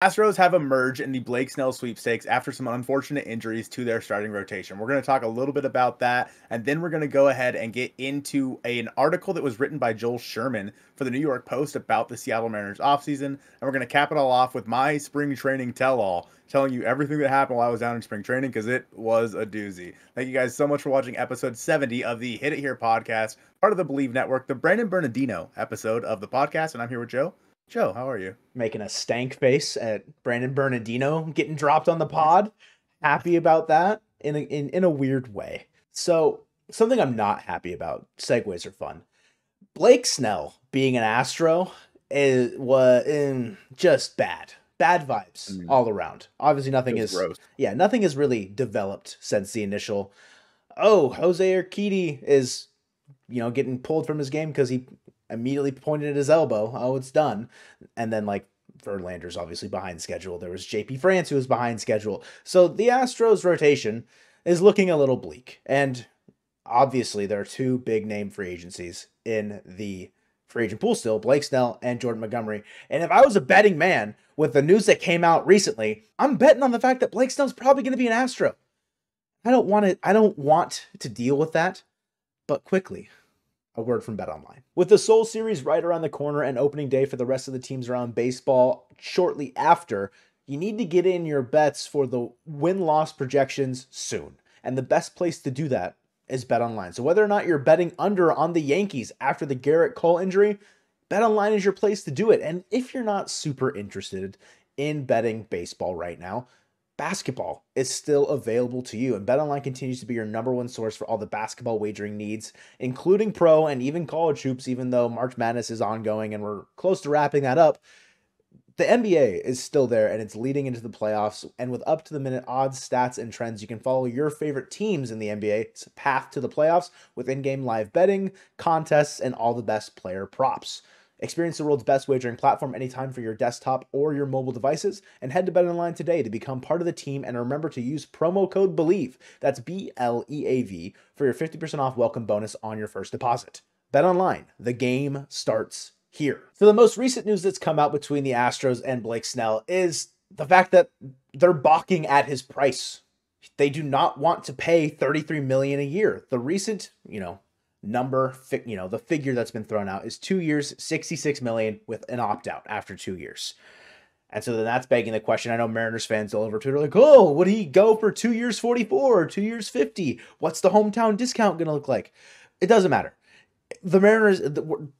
Astros have emerged in the Blake Snell sweepstakes after some unfortunate injuries to their starting rotation. We're going to talk a little bit about that, and then we're going to go ahead and get into a, an article that was written by Joel Sherman for the New York Post about the Seattle Mariners offseason. And we're going to cap it all off with my spring training tell all, telling you everything that happened while I was down in spring training because it was a doozy. Thank you guys so much for watching episode 70 of the Hit It Here podcast, part of the Bleav Network, the Brandon Bernardino episode of the podcast. And I'm here with Joe. Joe, how are you? Making a stank face at Brandon Bernardino getting dropped on the pod. Happy about that in a, in, in a weird way. So, something I'm not happy about, segues are fun. Blake Snell being an Astro is, was in just bad. Bad vibes mm. all around. Obviously, nothing is gross. yeah, nothing has really developed since the initial. Oh, Jose Urquidy is, you know, getting pulled from his game because he immediately pointed at his elbow. Oh, it's done. And then like Verlander's obviously behind schedule. There was JP France who was behind schedule. So the Astros rotation is looking a little bleak. And obviously there are two big name free agencies in the free agent pool still, Blake Snell and Jordan Montgomery. And if I was a betting man with the news that came out recently, I'm betting on the fact that Blake Snell's probably going to be an Astro. I don't want to I don't want to deal with that, but quickly a word from Bet Online. With the Seoul Series right around the corner and opening day for the rest of the teams around baseball shortly after, you need to get in your bets for the win loss projections soon. And the best place to do that is Bet Online. So whether or not you're betting under on the Yankees after the Gerrit Cole injury, Bet Online is your place to do it. And if you're not super interested in betting baseball right now, basketball is still available to you. And BetOnline continues to be your number one source for all the basketball wagering needs, including pro and even college hoops, even though March Madness is ongoing and we're close to wrapping that up. The NBA is still there and it's leading into the playoffs. And with up to the minute odds, stats, and trends, you can follow your favorite teams in the NBA's path to the playoffs with in game live betting, contests, and all the best player props. Experience the world's best wagering platform anytime for your desktop or your mobile devices and head to BetOnline today to become part of the team and remember to use promo code BLEAV. That's B L E A V for your 50% off welcome bonus on your first deposit. BetOnline, the game starts here. So the most recent news that's come out between the Astros and Blake Snell is the fact that they're balking at his price. They do not want to pay 33 million a year. The recent, you know, number, you know, the figure that's been thrown out is two years, 66 million with an opt out after two years. And so then that's begging the question. I know Mariners fans all over Twitter like, oh, would he go for two years 44 or two years 50? What's the hometown discount going to look like? It doesn't matter. The Mariners,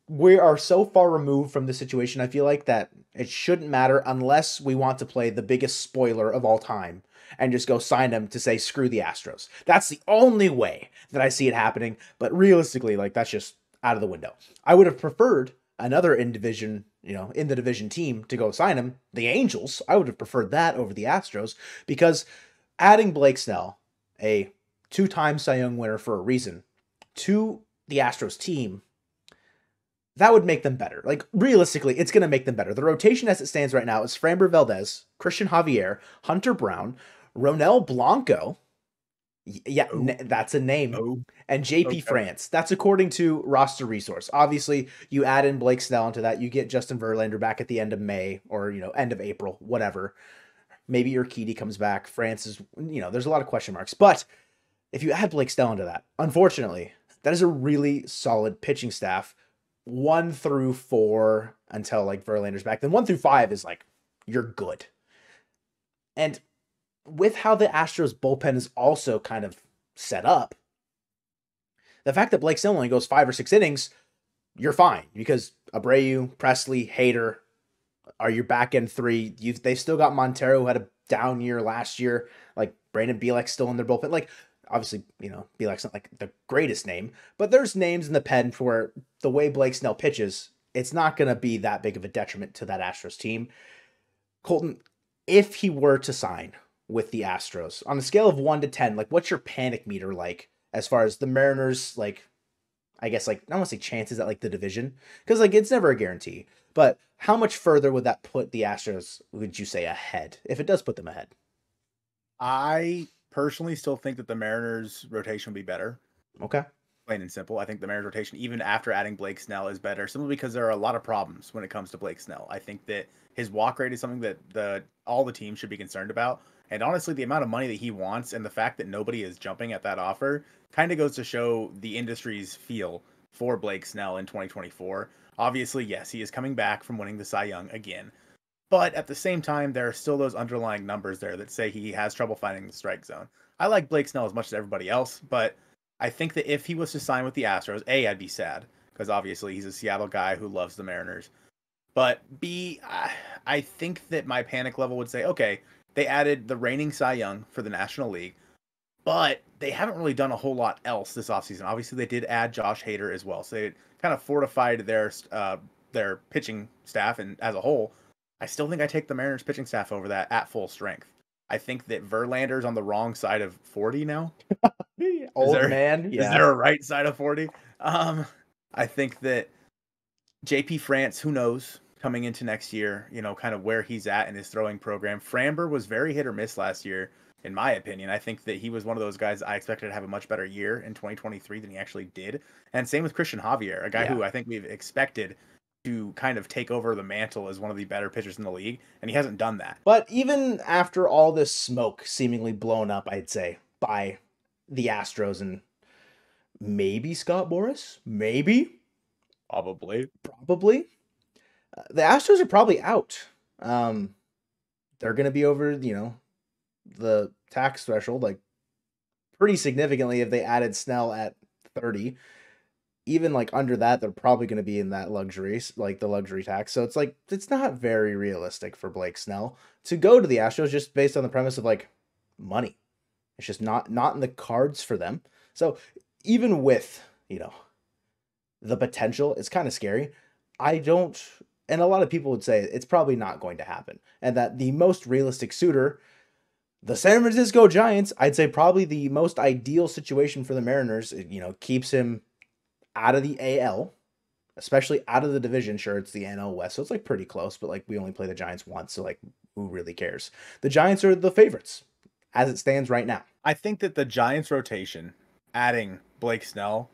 we are so far removed from the situation, I feel like, that it shouldn't matter unless we want to play the biggest spoiler of all time and just go sign him to say screw the Astros. That's the only way that I see it happening. But realistically, like that's just out of the window. I would have preferred another in division, you know, in the division team to go sign him, the Angels. I would have preferred that over the Astros because adding Blake Snell, a two-time Cy Young winner for a reason, to the Astros team that would make them better. Like realistically, it's going to make them better. The rotation as it stands right now is Framber Valdez, Cristian Javier, Hunter Brown, Ronel Blanco. Yeah, oh. n- that's a name. Oh. And JP okay. France. That's according to roster resource. Obviously, you add in Blake Snell into that, you get Justin Verlander back at the end of May or, you know, end of April, whatever. Maybe Urquidy comes back. France is, you know, there's a lot of question marks. But if you add Blake Snell into that, unfortunately, that is a really solid pitching staff. One through four until like Verlander's back. Then one through five is like, you're good. And with how the Astros bullpen is also kind of set up, the fact that Blake Snell only goes five or six innings, you're fine because Abreu, Pressly, Hader are your back end three. You they still got Montero who had a down year last year. Like Brandon Bielak still in their bullpen. Like obviously, you know, Bielak's not like the greatest name, but there's names in the pen for the way Blake Snell pitches. It's not going to be that big of a detriment to that Astros team. Colton, if he were to sign with the Astros on a scale of one to 10, like what's your panic meter like as far as the Mariners, like, I guess, like, I don't want to say chances at like the division because like it's never a guarantee, but how much further would that put the Astros, would you say, ahead if it does put them ahead? I personally still think that the Mariners rotation would be better. Okay. Plain and simple. I think the Mariners rotation, even after adding Blake Snell, is better simply because there are a lot of problems when it comes to Blake Snell. I think that His walk rate is something that the all the teams should be concerned about. And honestly, the amount of money that he wants and the fact that nobody is jumping at that offer kind of goes to show the industry's feel for Blake Snell in 2024. Obviously, yes, he is coming back from winning the Cy Young again. But at the same time, there are still those underlying numbers there that say he has trouble finding the strike zone. I like Blake Snell as much as everybody else, but I think that if he was to sign with the Astros, A, I'd be sad because obviously he's a Seattle guy who loves the Mariners. But B, I think that my panic level would say, okay, they added the reigning Cy Young for the National League, but they haven't really done a whole lot else this offseason. Obviously, they did add Josh Hader as well, so they kind of fortified their uh, their pitching staff and as a whole. I still think I take the Mariners pitching staff over that at full strength. I think that Verlander's on the wrong side of 40 now. Old there, man. Yeah. Is there a right side of 40? Um, I think that JP France, who knows, coming into next year, you know, kind of where he's at in his throwing program. Framber was very hit or miss last year, in my opinion. I think that he was one of those guys I expected to have a much better year in 2023 than he actually did. And same with Cristian Javier, a guy yeah. who I think we've expected to kind of take over the mantle as one of the better pitchers in the league, and he hasn't done that. But even after all this smoke seemingly blown up, I'd say, by the Astros and maybe Scott Boras, maybe, probably, probably, the Astros are probably out. Um, they're going to be over, you know, the tax threshold like pretty significantly if they added Snell at 30 even like under that, they're probably going to be in that luxury, like the luxury tax. So it's like it's not very realistic for Blake Snell to go to the Astros just based on the premise of like money. It's just not not in the cards for them. So even with you know the potential, it's kind of scary. I don't, and a lot of people would say it's probably not going to happen, and that the most realistic suitor the San Francisco Giants, I'd say probably the most ideal situation for the Mariners, you know, keeps him out of the AL, especially out of the division. Sure, it's the NL West, so it's like pretty close, but like we only play the Giants once, so like who really cares? The Giants are the favorites as it stands right now. I think that the Giants rotation, adding Blake Snell,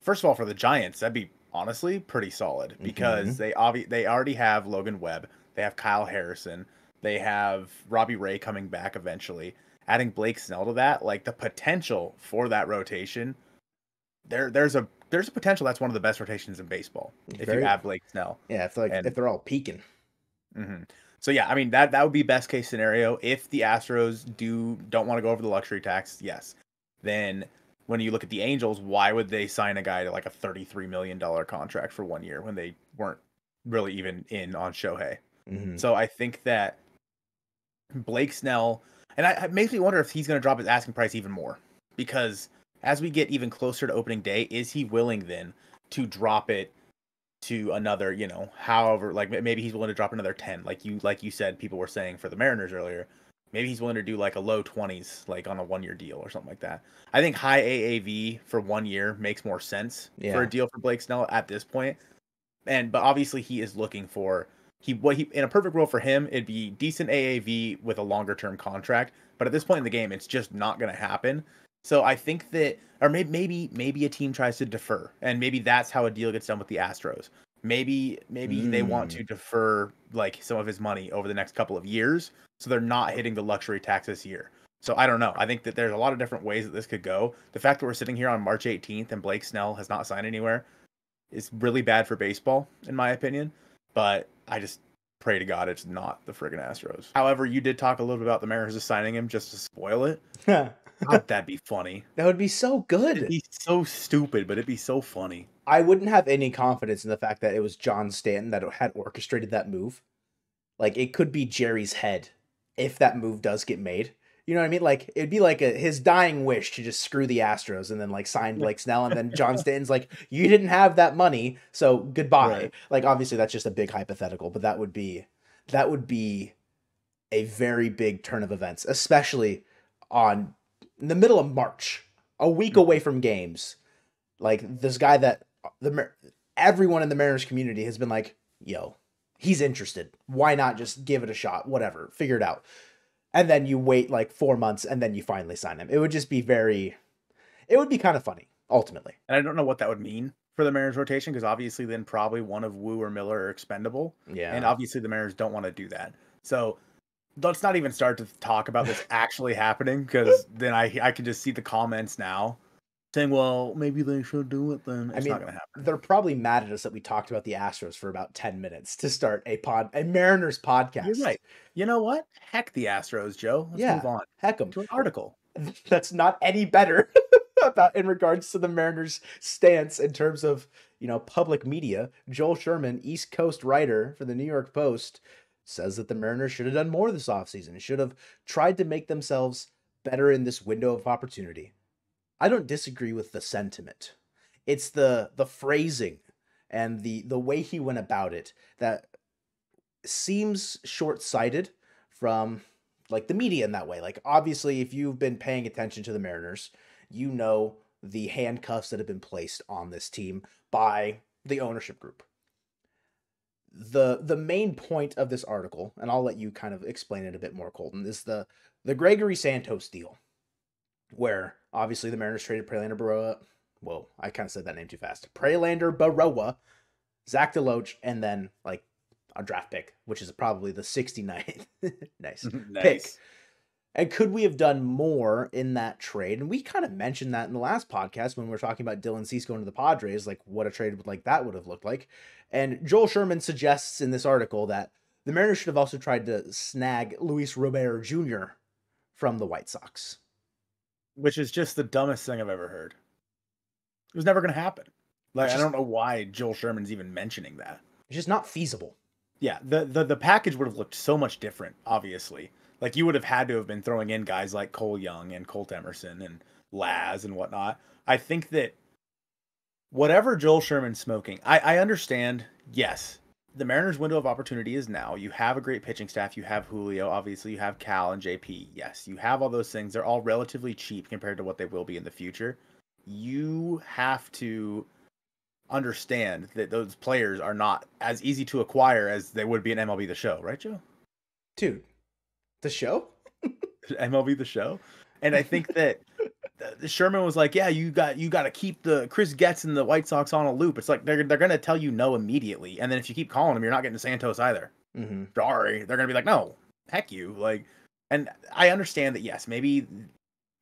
first of all, for the Giants, that'd be honestly pretty solid because mm-hmm. they obvi- they already have Logan Webb, they have Kyle Harrison, they have Robbie Ray coming back eventually. Adding Blake Snell to that, like the potential for that rotation, there there's a there's a potential that's one of the best rotations in baseball if Very, you have Blake Snell. Yeah, if like and, if they're all peaking. Mm-hmm. So yeah, I mean that that would be best case scenario if the Astros do don't want to go over the luxury tax. Yes, then when you look at the Angels, why would they sign a guy to like a thirty three million dollar contract for one year when they weren't really even in on Shohei? Mm-hmm. So I think that Blake Snell, and I, it makes me wonder if he's going to drop his asking price even more because as we get even closer to opening day, is he willing then to drop it to another, you know, however, like maybe he's willing to drop another 10, like you, like you said, people were saying for the Mariners earlier. Maybe he's willing to do like a low 20s, like on a one year deal or something like that. I think high AAV for one year makes more sense yeah. for a deal for Blake Snell at this point. And, but obviously he is looking for, he, what he, in a perfect world for him, it'd be decent AAV with a longer term contract. But at this point in the game, it's just not going to happen. So I think that, or maybe maybe maybe a team tries to defer, and maybe that's how a deal gets done with the Astros. Maybe maybe mm. they want to hmm. defer like some of his money over the next couple of years, so they're not hitting the luxury tax this year. So I don't know. I think that there's a lot of different ways that this could go. The fact that we're sitting here on March 18th and Blake Snell has not signed anywhere is really bad for baseball, in my opinion. But I just pray to God it's not the friggin' Astros. However, you did talk a little bit about the Mariners signing him just to spoil it. God, that'd be funny. That would be so good. It'd be so stupid, but it'd be so funny. I wouldn't have any confidence in the fact that it was John Stanton that had orchestrated that move. Like it could be Jerry's head if that move does get made. You know what I mean? Like it'd be like a, his dying wish to just screw the Astros and then like sign Blake Snell and then John Stanton's like, you didn't have that money, so goodbye. Right. Like obviously that's just a big hypothetical, but that would be that would be a very big turn of events, especially on in the middle of March, a week mm-hmm. away from games, like this guy that the everyone in the Mariners community has been like, "Yo, he's interested. Why not just give it a shot? Whatever, figure it out." And then you wait like four months, and then you finally sign him. It would just be very, it would be kind of funny ultimately. And I don't know what that would mean for the Mariners rotation because obviously then probably one of Woo or Miller are expendable. Yeah. And obviously the Mariners don't want to do that. So let's not even start to talk about this actually happening because then I I can just see the comments now saying, well, maybe they should do it then. It's I mean, not going to happen. they're probably mad at us that we talked about the Astros for about 10 minutes to start a pod, a Mariners podcast. You're right. You know what? Heck the Astros, Joe. Let's Yeah. move on Heck them to an article. That's not any better about in regards to the Mariners' stance in terms of, you know, public media. Joel Sherman, East Coast writer for the New York Post, says that the Mariners should have done more this offseason. Should have tried to make themselves better in this window of opportunity. I don't disagree with the sentiment. It's the the phrasing and the the way he went about it that seems short-sighted from like the media in that way. Like obviously if you've been paying attention to the Mariners, you know the handcuffs that have been placed on this team by the ownership group. The the main point of this article, and I'll let you kind of explain it a bit more, Colton, is the the Gregory Santos deal, where obviously the Mariners traded Prelander Berroa. Whoa, I kind of said that name too fast. Prelander Berroa, Zach DeLoach, and then like a draft pick, which is probably the 69th. nice. Pick. And could we have done more in that trade? And we kind of mentioned that in the last podcast when we were talking about Dylan Cease going to the Padres, like what a trade like that would have looked like. And Joel Sherman suggests in this article that the Mariners should have also tried to snag Luis Robert Jr. from the White Sox. Which is just the dumbest thing I've ever heard. It was never going to happen. Like It's I don't know why Joel Sherman's even mentioning that. It's just not feasible. Yeah, the, the the package would have looked so much different, obviously. Like you would have had to have been throwing in guys like Cole Young and Colt Emerson and Laz and whatnot. I think that whatever Joel Sherman's smoking, I, I understand, yes, the Mariners' window of opportunity is now. You have a great pitching staff. You have Julio, obviously. You have Cal and JP. Yes, you have all those things. They're all relatively cheap compared to what they will be in the future. You have to understand that those players are not as easy to acquire as they would be in MLB The Show, right, Joe? Dude, the show? MLB The Show, and I think that Sherman was like, "Yeah, you got you got to keep the Chris Getz and the White Sox on a loop." It's like they're they're gonna tell you no immediately, and then if you keep calling them, you're not getting Santos either. Mm-hmm. Sorry, they're gonna be like, "No, heck you!" Like, and I understand that yes, maybe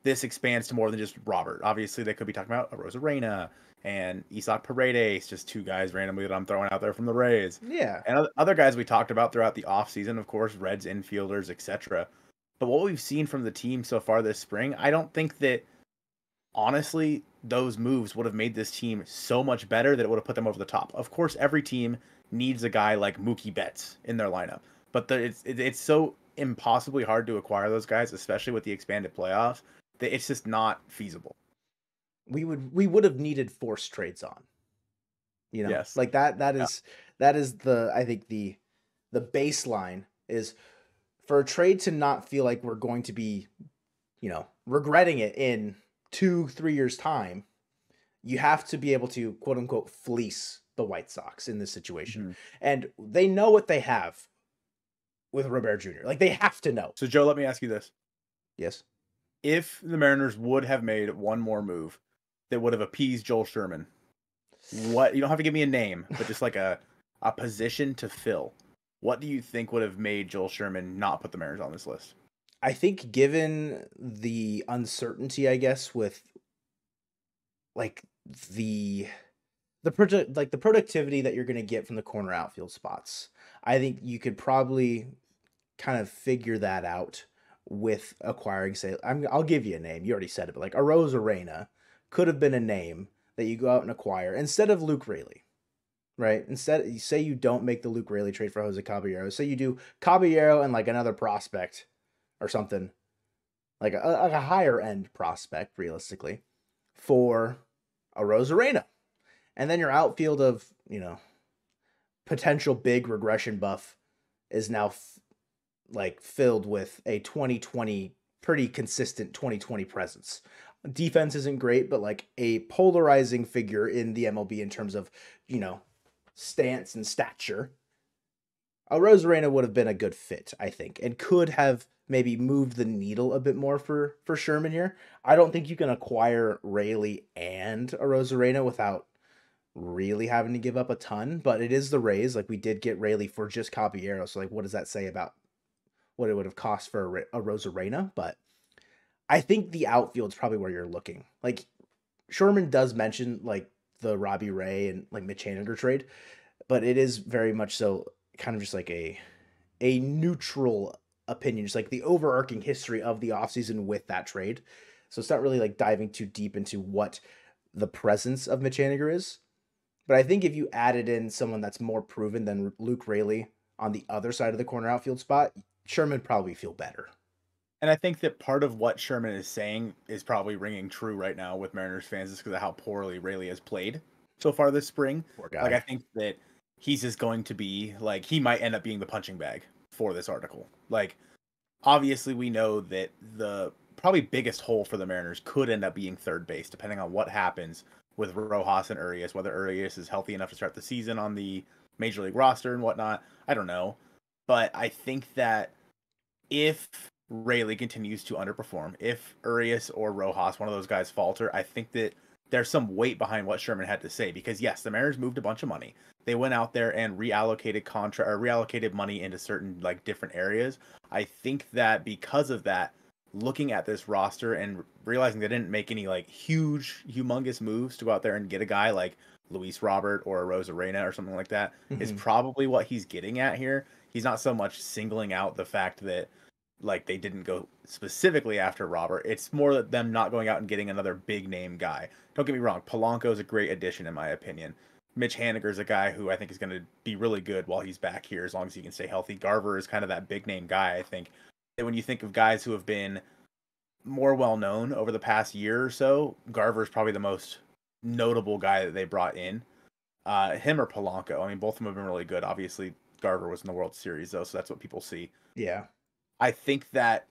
this expands to more than just Robert. Obviously, they could be talking about Rosa Reyna and Isaac Paredes, just two guys randomly that I'm throwing out there from the Rays. Yeah. and other guys we talked about throughout the offseason, of course, Reds infielders, etc. But what we've seen from the team so far this spring, I don't think that honestly those moves would have made this team so much better that it would have put them over the top. Of course, every team needs a guy like Mookie Betts in their lineup, but the, it's it's so impossibly hard to acquire those guys, especially with the expanded playoffs, that it's just not feasible. We would we would have needed forced trades on you know? Yes. like that that Yeah. is that is the i think the the baseline is for a trade to not feel like we're going to be you know regretting it in two three years time you have to be able to quote unquote fleece the white sox in this situation. Mm-hmm. And they know what they have with robert jr like they have to know. So, Joe, let me ask you this: yes? If the Mariners would have made one more move that would have appeased Joel Sherman, what you don't have to give me a name, but just like a a position to fill. What do you think would have made Joel Sherman not put the Mariners on this list? I think given the uncertainty, I guess, with like the the project like the productivity that you're gonna get from the corner outfield spots, I think you could probably kind of figure that out with acquiring say I'm I'll give you a name. You already said it, but like a Rose Arena could have been a name that you go out and acquire instead of Luke Raley. Right? Instead say you don't make the Luke Raley trade for Jose Caballero. Say you do Caballero and like another prospect or something like a, a higher end prospect realistically for a Arozarena. And then your outfield of, you know, potential big regression buff is now f- like filled with a 2020 pretty consistent 2020 presence. Defense isn't great, but like a polarizing figure in the MLB in terms of, you know, stance and stature. Uh, a Arozarena would have been a good fit, I think, and could have maybe moved the needle a bit more for for Sherman here. I don't think you can acquire Raley and a Arozarena without really having to give up a ton, but it is the Rays. Like we did get Raley for just Caballero, so like what does that say about what it would have cost for a, a Arozarena? But I think the outfield's probably where you're looking. Like Sherman does mention like the Robbie Ray and like Mitch Haniger trade, but it is very much so kind of just like a a neutral opinion, just like the overarching history of the offseason with that trade. So it's not really like diving too deep into what the presence of Mitch Haniger is. But I think if you added in someone that's more proven than Luke Raley on the other side of the corner outfield spot, Sherman probably feel better. And I think that part of what Sherman is saying is probably ringing true right now with Mariners fans is because of how poorly Raley has played so far this spring. Like I think that he's just going to be like he might end up being the punching bag for this article. Like obviously we know that the probably biggest hole for the Mariners could end up being third base, depending on what happens with Rojas and Urias, whether Urias is healthy enough to start the season on the major league roster and whatnot. I don't know. But I think that if Raley continues to underperform, if Urias or Rojas, one of those guys, falter, I think that there's some weight behind what Sherman had to say because yes, the Mariners moved a bunch of money. They went out there and reallocated contract or reallocated money into certain like different areas. I think that because of that, looking at this roster and realizing they didn't make any like huge, humongous moves to go out there and get a guy like Luis Robert or Rosa Arozarena or something like that mm-hmm. is probably what he's getting at here. He's not so much singling out the fact that like they didn't go specifically after Robert. It's more that them not going out and getting another big name guy. Don't get me wrong, Polanco is a great addition in my opinion. Mitch Haniger is a guy who I think is going to be really good while he's back here as long as he can stay healthy. Garver is kind of that big name guy. I think that when you think of guys who have been more well known over the past year or so, Garver is probably the most notable guy that they brought in. Uh, him or Polanco. I mean, both of them have been really good. Obviously, Garver was in the World Series though, so that's what people see. Yeah. I think that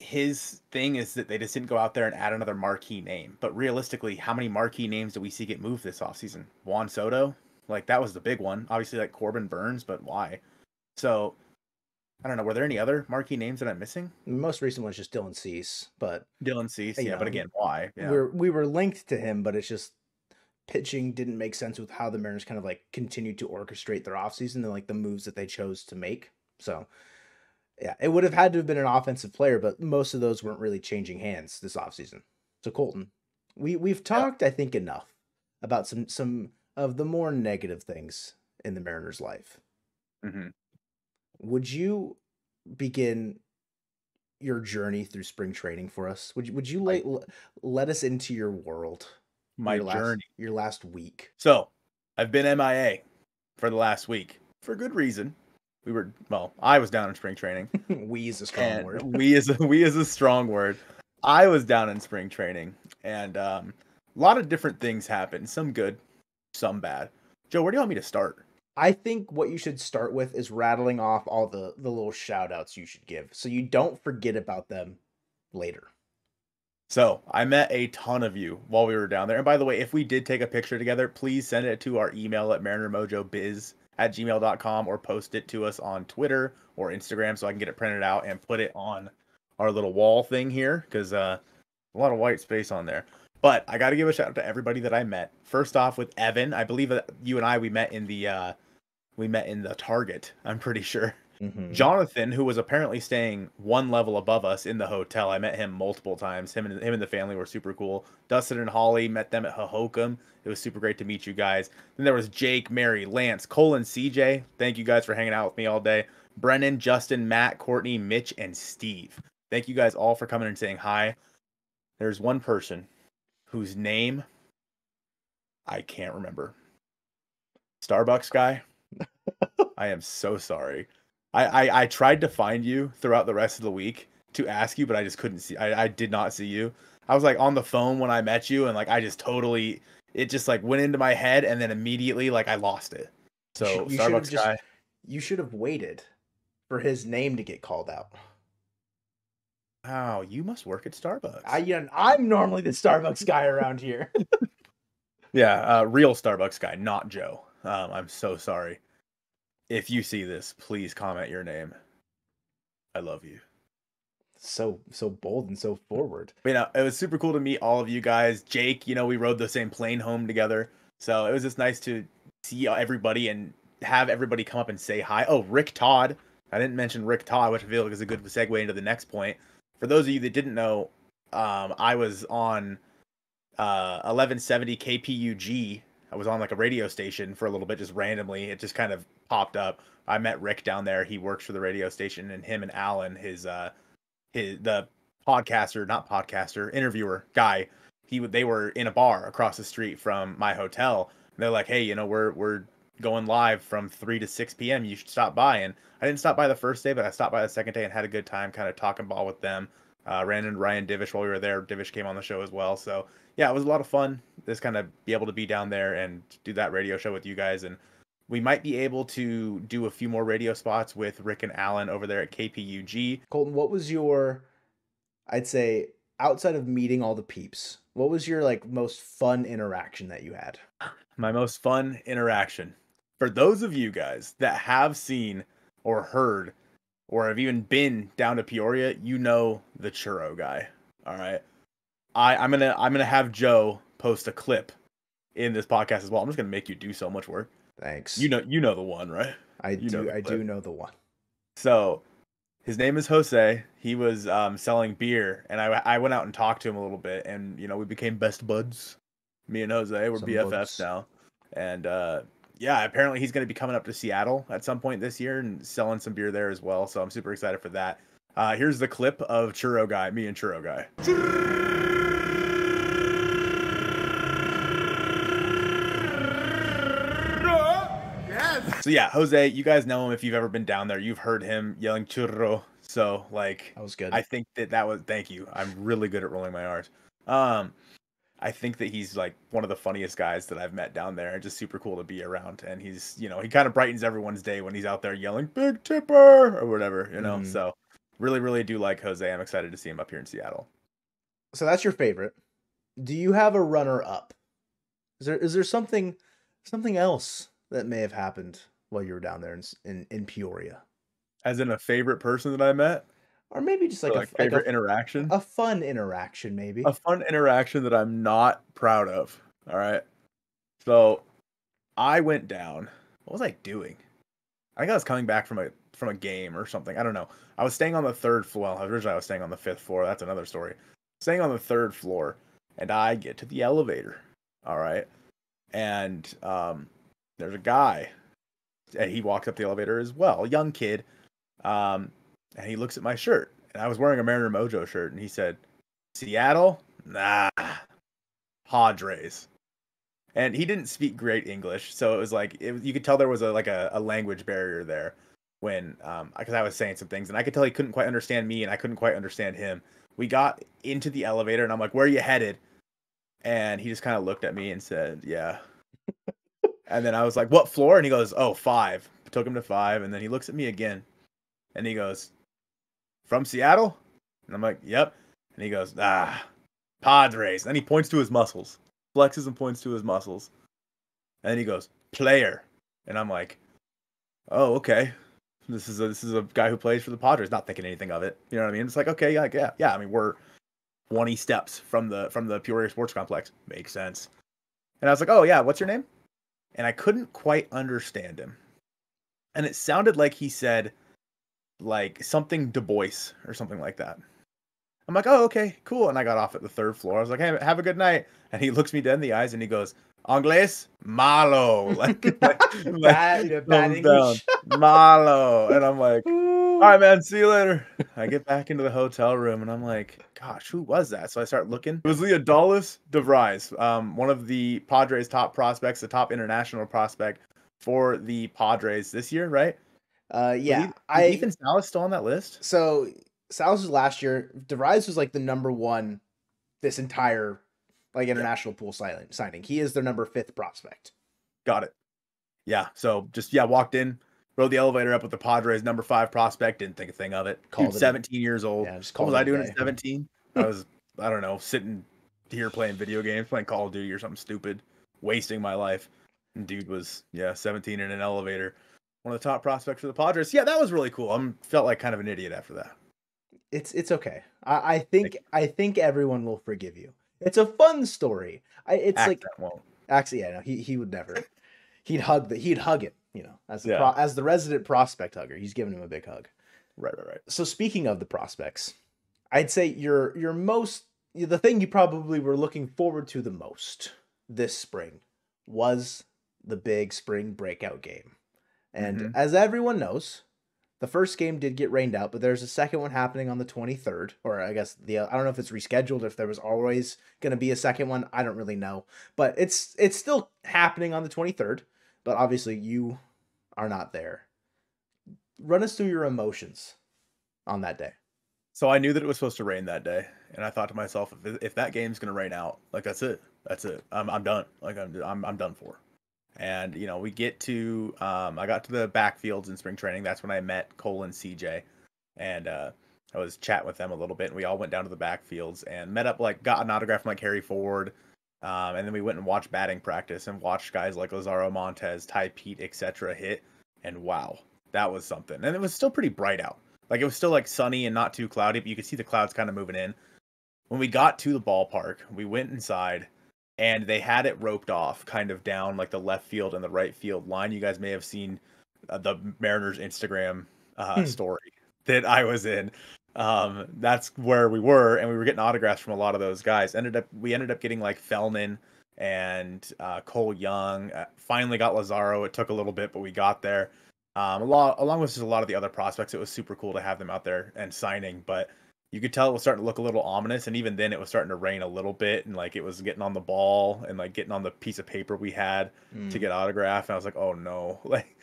his thing is that they just didn't go out there and add another marquee name. But realistically, how many marquee names do we see get moved this offseason? Juan Soto? Like that was the big one. Obviously like Corbin Burnes, but why? So I don't know. Were there any other marquee names that I'm missing? Most recent was just Dylan Cease, but Dylan Cease, yeah. Know, but again, why? Yeah. We're we were linked to him, but it's just pitching didn't make sense with how the Mariners kind of like continued to orchestrate their offseason and like the moves that they chose to make. So yeah, it would have had to have been an offensive player, but most of those weren't really changing hands this offseason. So Colton, we we've talked, yeah. I think, enough about some some of the more negative things in the Mariners' life. Mm-hmm. Would you begin your journey through spring training for us? Would you would you let let us into your world? My your journey, last, your last week. So, I've been MIA for the last week for good reason we were well i was down in spring training. We is a strong and word. we is a, we is a strong word. I was down in spring training and um, a lot of different things happened. Some good some bad. Joe where do you want me to start? I think what you should start with is rattling off all the the little shout outs you should give so you don't forget about them later. So I met a ton of you while we were down there. And by the way, if we did take a picture together, please send it to our email at marinermojobiz at gmail.com or post it to us on Twitter or Instagram so I can get it printed out and put it on our little wall thing here because uh, a lot of white space on there. But I got to give a shout out to everybody that I met. First off, with Evan, I believe that you and I we met in the uh, we met in the Target. I'm pretty sure. Mm-hmm. Jonathan, who was apparently staying one level above us in the hotel, I met him multiple times. Him and him and the family were super cool. Dustin and Holly met them at Hohokam. It was super great to meet you guys. Then there was Jake, Mary, Lance, Cole, and CJ. Thank you guys for hanging out with me all day. Brennan, Justin, Matt, Courtney, Mitch, and Steve. Thank you guys all for coming and saying hi. There's one person whose name I can't remember. Starbucks guy. I am so sorry. I, I, I tried to find you throughout the rest of the week to ask you, but I just couldn't see. I, I did not see you. I was like on the phone when I met you, and like I just totally it just like went into my head, and then immediately like I lost it. So you Starbucks just, guy, you should have waited for his name to get called out. Wow, you must work at Starbucks. I, yeah, I'm normally the Starbucks guy around here. yeah, uh, real Starbucks guy, not Joe. Um, I'm so sorry if you see this, please comment your name. I love you. So so bold and so forward. But, you know, it was super cool to meet all of you guys. Jake, you know, we rode the same plane home together. So it was just nice to see everybody and have everybody come up and say hi. Oh, Rick Todd. I didn't mention Rick Todd, which I feel like is a good segue into the next point. For those of you that didn't know, um, I was on uh, 1170 KPUG. I was on like a radio station for a little bit, just randomly. It just kind of popped up. I met Rick down there. He works for the radio station, and him and Alan, his uh, his the podcaster, not podcaster, interviewer guy, he they were in a bar across the street from my hotel. they're like, hey, you know, we're we're going live from 3 to 6 p.m. You should stop by. And I didn't stop by the first day, but I stopped by the second day and had a good time kind of talking ball with them. Uh, ran into Ryan Divish while we were there. Divish came on the show as well. So yeah, it was a lot of fun. Just kind of be able to be down there and do that radio show with you guys. And we might be able to do a few more radio spots with Rick and Alan over there at KPUG. Colton, what was your, I'd say, outside of meeting all the peeps, what was your like most fun interaction that you had? My most fun interaction. For those of you guys that have seen or heard or have even been down to Peoria, you know the churro guy. All right. I, I'm gonna I'm gonna have Joe post a clip in this podcast as well. I'm just gonna make you do so much work. Thanks. You know you know the one, right? I you do I do know the one. So his name is Jose. He was um, selling beer, and I I went out and talked to him a little bit, and you know we became best buds. Me and Jose we're Some BFFs buds. now, and uh, yeah, apparently he's going to be coming up to Seattle at some point this year and selling some beer there as well. So I'm super excited for that. Uh, here's the clip of Churro Guy, me and Churro Guy. So yeah, Jose, you guys know him if you've ever been down there. You've heard him yelling churro. So like, that was good. I think that that was. Thank you. I'm really good at rolling my R's. Um, I think that he's like one of the funniest guys that I've met down there. Just super cool to be around, and he's you know he kind of brightens everyone's day when he's out there yelling "Big Tipper" or whatever, you know. Mm. So really, really do like Jose. I'm excited to see him up here in Seattle. So that's your favorite. Do you have a runner up? Is there is there something something else that may have happened while you were down there in in, in Peoria? As in a favorite person that I met? Or maybe just like, or a favorite like a, interaction? A fun interaction, maybe. A fun interaction that I'm not proud of. All right. So I went down. What was I doing? I think I was coming back from a from a game or something. I don't know. I was staying on the third floor. Well, originally I was staying on the fifth floor. That's another story. Staying on the third floor, and I get to the elevator. All right, and um, there's a guy and he walked up the elevator as well, young kid. Um, and he looks at my shirt, and I was wearing a Mariner Mojo shirt, and he said, "Seattle, nah, Padres." And he didn't speak great English, so it was like it, you could tell there was a like a, a language barrier there when um because I was saying some things, and I could tell he couldn't quite understand me, and I couldn't quite understand him. We got into the elevator, and I'm like, "Where are you headed?" And he just kind of looked at me and said, "Yeah." And then I was like, "What floor?" And he goes, "Oh, five. Took him to five, and then he looks at me again, and he goes, "From Seattle?" And I'm like, "Yep." And he goes, "Ah, Padres." And he points to his muscles, flexes and points to his muscles, and then he goes, "Player." And I'm like, "Oh, okay." This is a this is a guy who plays for the Padres, not thinking anything of it. You know what I mean? It's like, okay, yeah, yeah, yeah. I mean, we're 20 steps from the from the Peoria Sports Complex. Makes sense. And I was like, oh yeah, what's your name? And I couldn't quite understand him. And it sounded like he said like something Du Bois or something like that. I'm like, oh, okay, cool. And I got off at the third floor. I was like, hey, have a good night. And he looks me dead in the eyes and he goes, Anglais, malo. Like, like, bad, bad English. malo. And I'm like, all right, man, see you later. I get back into the hotel room and I'm like, gosh, who was that? So I start looking. It was Leodalis de Vries, um, one of the Padres' top prospects, the top international prospect for the Padres this year, right? Uh, yeah. I, Ethan Salas still on that list? So Salas was last year. De Vries was like the number one this entire like international yeah. pool signing. Signing. He is their number fifth prospect. Got it. Yeah. So just yeah, walked in, rode the elevator up with the Padres number five prospect. Didn't think a thing of it. Called Dude, 17 years old. Yeah, what was I doing at 17? I was I don't know sitting here playing video games, playing Call of Duty or something stupid, wasting my life. And dude was yeah 17 in an elevator. One of the top prospects for the Padres. Yeah, that was really cool. I felt like kind of an idiot after that. It's it's okay. I, I think I think everyone will forgive you. It's a fun story. I, it's Accent like won't. Actually, yeah, no, he he would never. He'd hug the he'd hug it, you know, as the Yeah. pro, as the resident prospect hugger. He's giving him a big hug. Right, right, right. So speaking of the prospects, I'd say your your most the thing you probably were looking forward to the most this spring was the big spring breakout game. And Mhm. as everyone knows, the first game did get rained out, but there's a second one happening on the 23rd, or I guess the I don't know if it's rescheduled if there was always going to be a second one, I don't really know. But it's it's still happening on the 23rd, but obviously you are not there. Run us through your emotions on that day. So I knew that it was supposed to rain that day, and I thought to myself, if, if that game's gonna rain out, like that's it, that's it. I'm I'm done. Like I'm I'm I'm done for. And you know, we get to um, I got to the backfields in spring training. That's when I met Cole and CJ, and uh, I was chatting with them a little bit. And we all went down to the backfields and met up. Like got an autograph from like Harry Ford, um, and then we went and watched batting practice and watched guys like Lazaro Montes, Tai Peete, etc. hit. And wow, that was something. And it was still pretty bright out. Like it was still like sunny and not too cloudy, but you could see the clouds kind of moving in. When we got to the ballpark, we went inside and they had it roped off kind of down like the left field and the right field line. You guys may have seen uh, the Mariners Instagram uh, Hmm. story that I was in. Um, that's where we were, and we were getting autographs from a lot of those guys. Ended up, we ended up getting like Fellman and uh, Cole Young. Uh, finally got Lazaro. It took a little bit, but we got there. Um, a lot, along with just a lot of the other prospects, it was super cool to have them out there and signing. But you could tell it was starting to look a little ominous, and even then, it was starting to rain a little bit, and like it was getting on the ball and like getting on the piece of paper we had to get autographed. And I was like, oh no, like,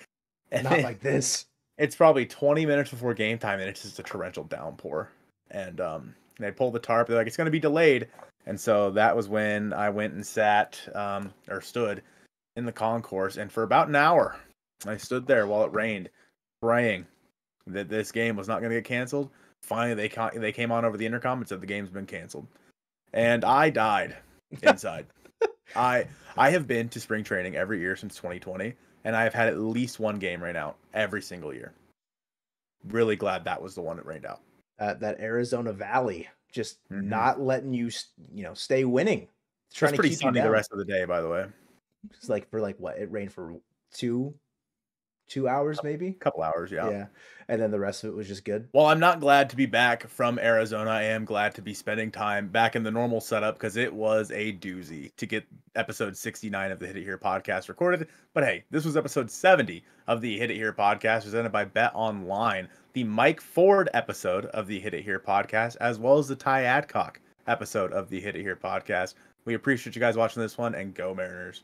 and not then like this. it's probably 20 minutes before game time, and it's just a torrential downpour. And um, they pull the tarp. They're like, it's going to be delayed. And so that was when I went and sat um, or stood in the concourse, and for about an hour, I stood there while it rained, praying that this game was not going to get canceled. Finally, they ca- they came on over the intercom and said the game's been canceled, and I died inside. I I have been to spring training every year since 2020, and I have had at least one game rain out every single year. Really glad that was the one that rained out. that that Arizona Valley just Mhm. not letting you you know stay winning. It's Trying to pretty keep you sunny the rest of the day, by the way. It's like for like what it rained for two two hours maybe. A couple hours, yeah. Yeah. and then the rest of it was just good. Well, I'm not glad to be back from Arizona. I am glad to be spending time back in the normal setup because it was a doozy to get episode 69 of the Hit It Here podcast recorded. But hey, this was episode 70 of the Hit It Here podcast presented by Bet Online, the Mike Ford episode of the Hit It Here podcast, as well as the Ty Adcock episode of the Hit It Here podcast. We appreciate you guys watching this one and go Mariners.